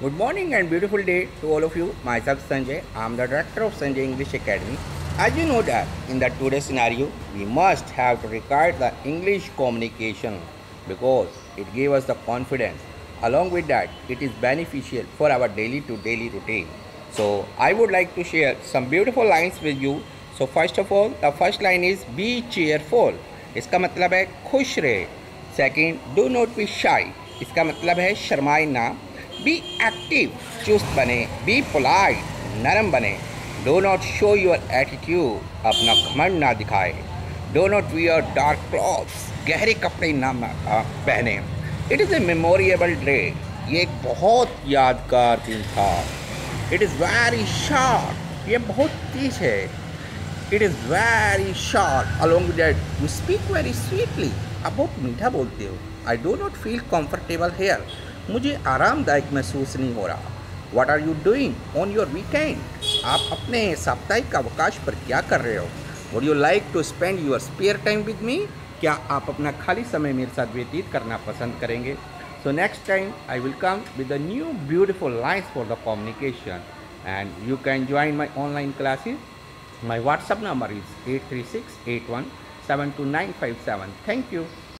Good morning and beautiful day to all of you. Myself Sanjay. I am the director of Sanjay English Academy. As you know that in the today's scenario, we must have to record the English communication because it gives us the confidence. Along with that, it is beneficial for our daily to daily routine. So I would like to share some beautiful lines with you. So first of all, the first line is be cheerful. इसका मतलब है खुश रहे second do not be शाई इसका मतलब है शर्माए ना बी एक्टिव चुस्त बने बी पोलाइट नरम बने do not show your attitude अपना घमंड ना दिखाए do not wear dark clothes गहरे कपड़े ना पहने it is a memorable day ये एक बहुत यादगार दिन था इट इज़ वेरी शार्ट ये बहुत तेज है it is very short along with that you speak very sweetly आप बहुत मीठा बोलते हो I do not feel comfortable here मुझे आरामदायक महसूस नहीं हो रहा। What are you doing on your weekend आप अपने साप्ताहिक अवकाश पर क्या कर रहे हो? Would you like to spend your spare time with me क्या आप अपना खाली समय मेरे साथ व्यतीत करना पसंद करेंगे? So next time I will come with a new beautiful lines for the communication and you can join my online classes My WhatsApp number is 836 81 72957. Thank you.